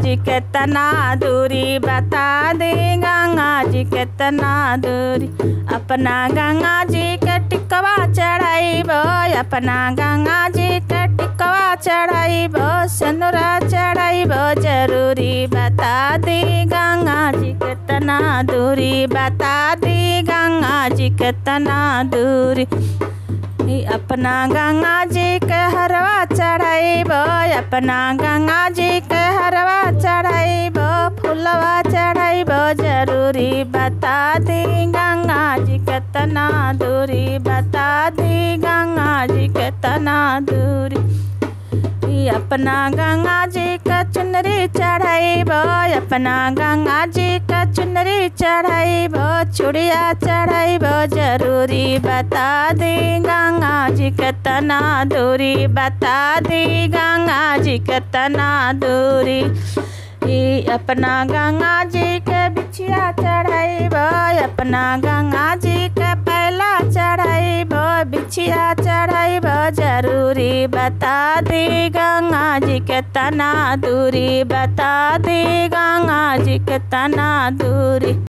कितना दूरी बता दे गंगा जी कितना दूरी। अपना गंगा जी के टिकवा चढ़ाइबो, अपना गंगा जी के टिकवा चढ़ाइबो, सनुरा चढ़ाइबो, ज़रूरी बता दे गंगा जी कितना दूरी बता दे गंगा जी कितना दूरी। अपना गंगा जी के हरवा चढ़ाइबो, अपना गंगा जी चढ़ाइबो ज़रूरी, बता दी गंगा जी कितना दूरी, बता दी गंगा जी कितना दूरी। अपना गंगा जी का चुनरी चढ़ाइबो अपना गंगा जी का चुनरी चढ़ाइबो चूड़िया चढ़ाइबो ज़रूरी बता दी गंगा जी कितना दूरी, बता दी गंगा जी कितना दूरी। अपना गंगा जी अपना गंगा जी के पहला चढ़ाइबो, बिछिया चढ़ाइबो, ज़रूरी बता दी गंगा जी के तना दूरी, बता दी गंगा जी के तना दूरी।